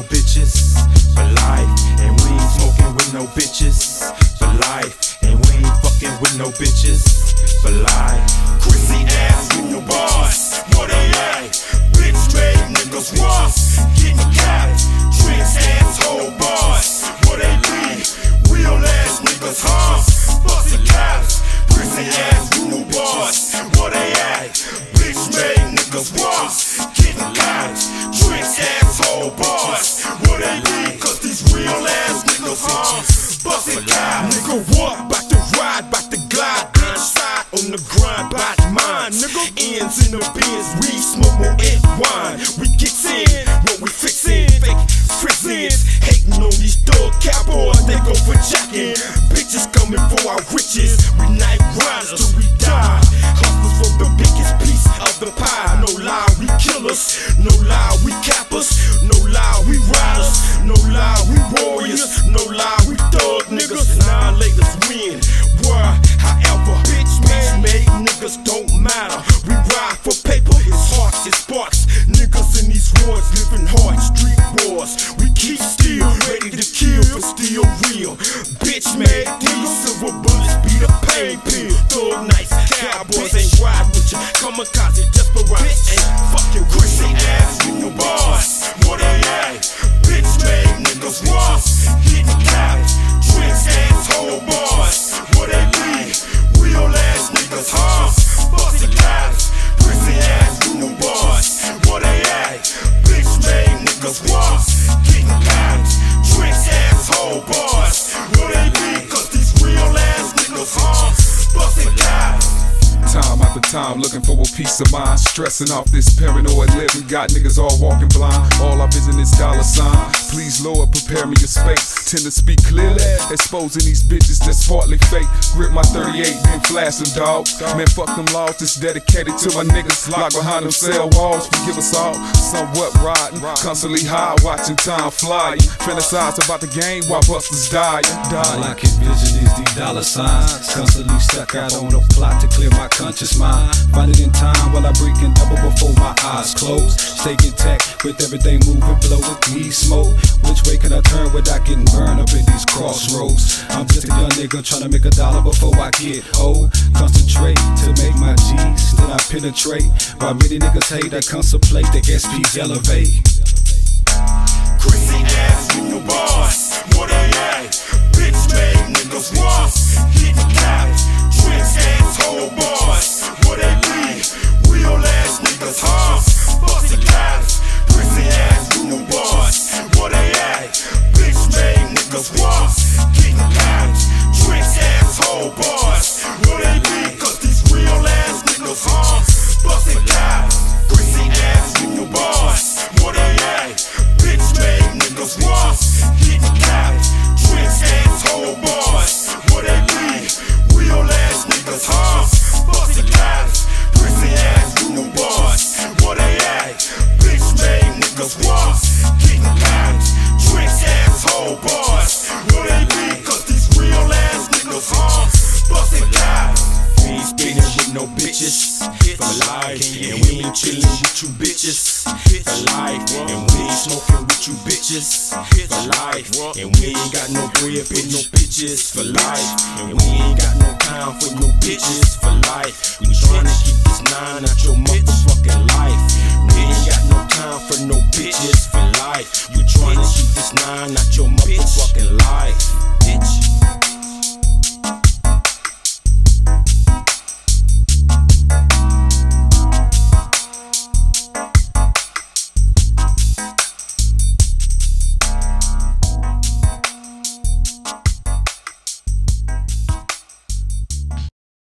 no bitches for life. And we ain't smoking with no bitches for life. And we ain't fucking with no bitches for life. Chrissy ass rule bars, what they at? Bitch made niggas was getting capped. Drinks asshole bars, what they be? Real ass niggas, huh? Bustin' caps. Chrissy ass rule bars, what they at? Bitch made niggas was Back to ride, back to glide. Inside on the grind, back mine. Nigga, ends in the bins, Bitch made these silver bullets be the pain pill. Thug nights, cowboys ain't ride with you. Kamikaze, desperados ain't fucking Chrissy ass in your bars. What they at? Bitch made niggas was getting capped. Drinks asshole bars. What they be? Real ass niggas, huh? Bustin' caps. Chrissy ass rule bars. What they at? Bitch made niggas was capped. Drinks asshole bars. What they be? Cause these real ass niggas. Time after time, looking for a peace of mind. Stressing off this paranoid living. Got niggas all walking blind. All our vision is dollar sign. Please, Lord, prepare me a space. Tend to speak clearly. Exposing these bitches that's partly fake. Grip my 38, then flash them, dog. Man, fuck them laws. It's dedicated to my niggas. Locked behind them cell walls. Forgive us all. Somewhat rotten. Constantly high, watching time fly. Fantasize about the game while busters die. All I can vision is these dollar signs. Constantly stuck out on a plot to clear my conscious mind. Find it in time while I break and double before my eyes close. Stay intact with everything moving, blowing weed smoke. Which way can I turn without getting burned up in these crossroads? I'm just a young nigga trying to make a dollar before I get old. Concentrate to make my G's, then I penetrate. While many niggas hate, I contemplate the SPs elevate. Bitches for life. And we ain't chillin' with you bitches for life. And we ain't smoking with you bitches for life. And we ain't got no bread for no bitches for life. And we ain't got no time for no bitches for life. We tryna keep this nine out your motherfucking life.